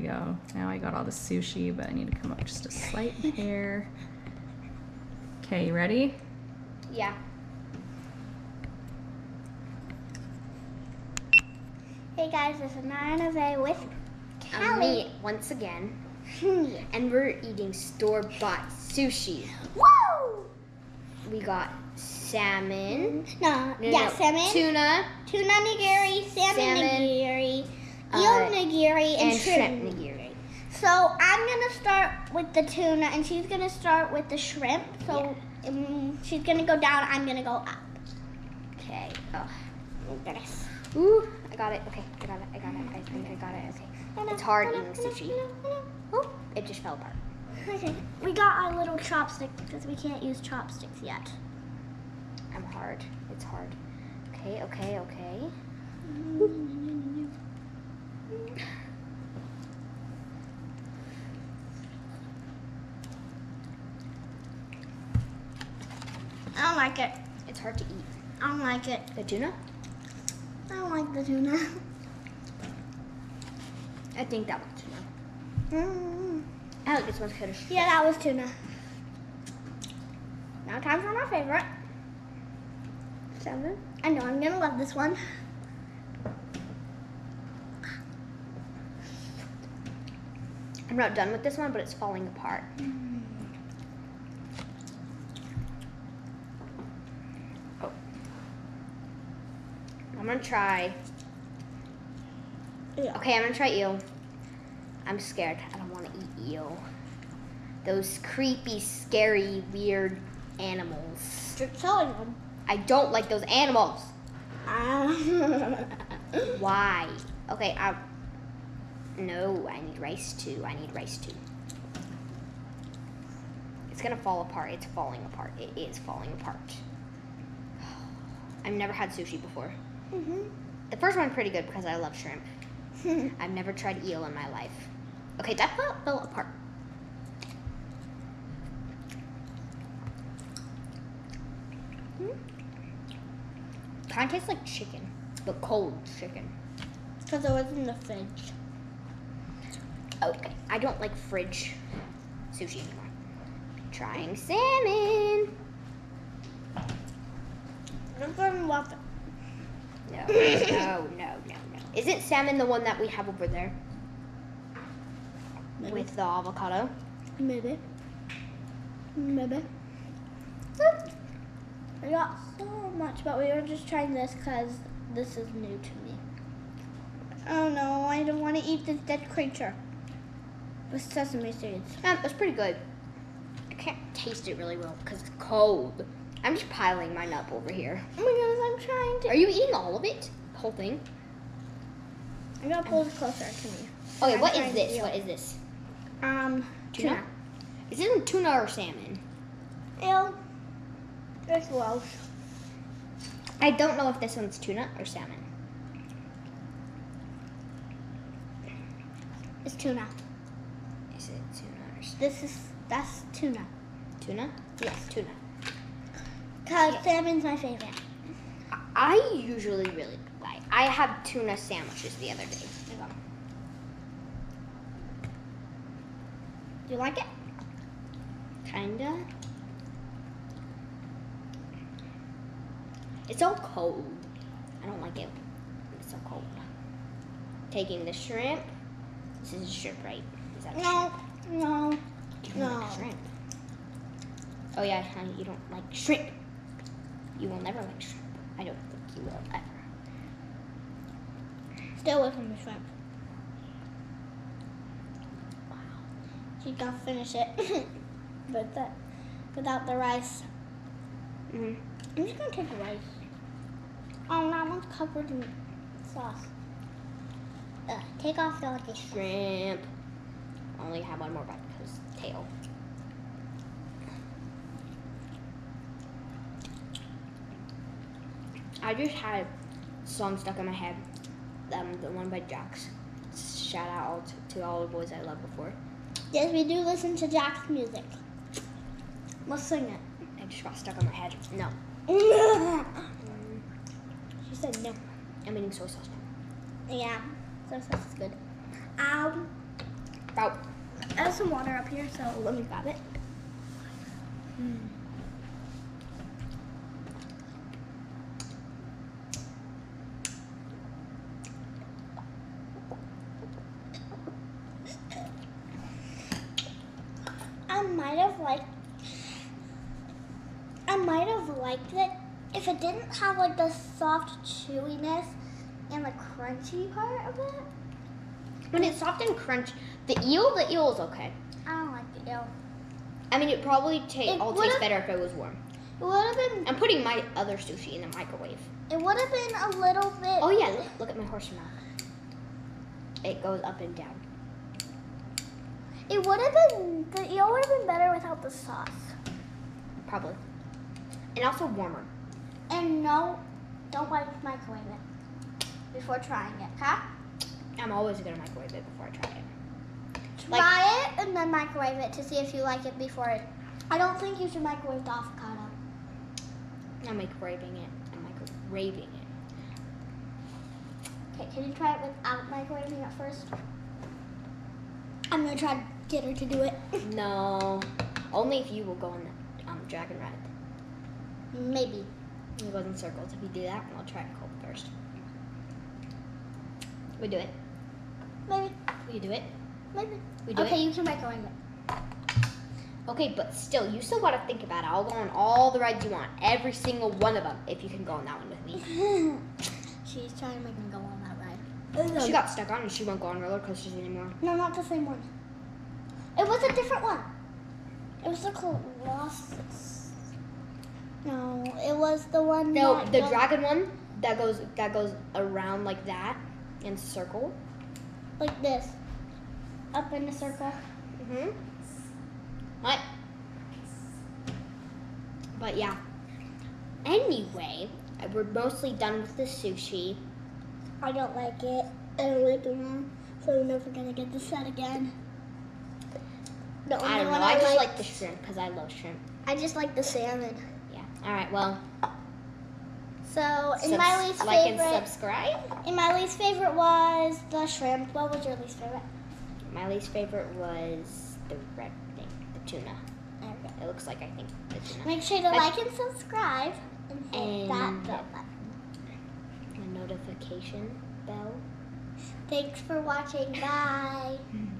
we go. Now I got all the sushi, but I need to come up just a slight hair. Okay, you ready? Yeah. Hey guys, this is Nana Vay with I'm Callie. me once again, and we're eating store-bought sushi. Woo! We got salmon. Mm-hmm. No, No, yeah, no, salmon, Tuna tuna nigiri, salmon, Salmon, nigiri, eel nigiri, and, and shrimp. shrimp nigiri. So I'm gonna start with the tuna, and she's gonna start with the shrimp. So um, she's gonna go down. I'm gonna go up. Okay. Oh. Goodness. Ooh, I got it. Okay, I got it. I got it. I think I got it. Okay. It's hard eating sushi. Oh, it just fell apart. Okay, we got our little chopstick because we can't use chopsticks yet. I'm hard. It's hard. Okay, okay, okay. I don't like it. It's hard to eat. I don't like it. The tuna? I don't like the tuna. I think that was tuna. Mm. I like this one's kind of Yeah, that was tuna. Now time for my favorite. salmon. I know I'm gonna love this one. I'm not done with this one, but it's falling apart. Oh. I'm gonna try. Yeah. Okay, I'm gonna try eel. I'm scared. I don't want to eat eel. Those creepy, scary, weird animals. You're killing them. I don't like those animals. Ah. Why? Okay, I. No, I need rice too. I need rice too. It's gonna fall apart. It's falling apart. It is falling apart. I've never had sushi before. Mhm. The first one pretty good because I love shrimp. I've never tried eel in my life. Okay, that fell, fell apart. Kind of tastes like chicken, but cold chicken. Because it was in the fridge. Okay, I don't like fridge sushi anymore. Trying salmon. I'm love it. No, no, no, no, no. Isn't salmon the one that we have over there Maybe. with the avocado? Maybe. Maybe. Hmm. I got so much, but we were just trying this because this is new to me. Oh no, I don't want to eat this dead creature. With sesame seeds. Um, it's pretty good. I can't taste it really well because it's cold. I'm just piling mine up over here. Oh my goodness, I'm trying to. Are you eating all of it? The whole thing? I gotta pull it closer to me. Okay, I'm what is this? What is this? Um, Tuna? tuna. Is this tuna or salmon? Ew. It's Welsh. I don't know if this one's tuna or salmon. It's tuna. It tuna? This is that's tuna. Tuna? Yes. Tuna. Cause salmon's my favorite. I usually really like. I had tuna sandwiches the other day. Do you like it? Kinda. It's so cold. I don't like it. It's so cold. Taking the shrimp. This is a shrimp, right? No, no. shrimp? You don't like no. shrimp. Oh yeah, honey, you don't like shrimp. You will never like shrimp. I don't think you will ever. Stay away from the shrimp. Wow. She can finish it. but that without the rice. Mm-hmm. I'm just gonna take the rice. Oh, that one's covered in sauce. Ugh, take off the like a shrimp. Only have one more bite because tail. I just had a song stuck in my head. Um, the one by Jax. Shout out to, to all the boys I loved before. Yes, we do listen to Jax music. Let's sing it. I just got stuck in my head. No. she said no. I'm eating soy sauce now. Yeah, soy sauce is good. Um, Out. I have some water up here, so let me grab it. Hmm. I might have liked. I might have liked it if it didn't have like the soft chewiness and the crunchy part of it. When it's soft and crunch, the eel, the eel is okay. I don't like the eel. I mean, it probably ta- It all tastes better if it was warm. It would have been. I'm putting my other sushi in the microwave. It would have been a little bit. Oh yeah, look, look at my horse mouth. It goes up and down. It would have been. The eel would have been better without the sauce. Probably. And also warmer. And no, don't like microwave it before trying it, huh? I'm always gonna microwave it before I try it. Like- Try it and then microwave it to see if you like it before it. I don't think you should microwave the avocado. I'm microwaving it. I'm microwaving it. Okay, can you try it without microwaving it first? I'm gonna try to get her to do it. No. Only if you will go on the um, dragon ride. Maybe. You go in circles. If you do that, I'll try it cold first. We do it. Maybe. We do it. Maybe. We do okay, it. you can microwave it. Okay, but still, you still gotta think about it. I'll go on all the rides you want, every single one of them, if you can go on that one with me. She's trying to make me go on that ride. She got stuck on and she won't go on roller coasters anymore. No, not the same one. It was a different one. It was the Colossus. No, it was the one. No, the dragon one that goes that goes around like that in circle. Like this. Up in a circle. Mhm. What? But yeah. Anyway, we're mostly done with the sushi. I don't like it. I don't like the one. So I'm never gonna get the set again. The only I don't know. one I just like, like the shrimp because I love shrimp. I just like the salmon. Yeah. All right. Well, So in subs- my least like favorite, and subscribe. in my least favorite was the shrimp. What was your least favorite? My least favorite was the red thing, the tuna. Go. It looks like I think the tuna. Make sure to Like- like and subscribe and hit that bell button. The notification bell. Thanks for watching. Bye.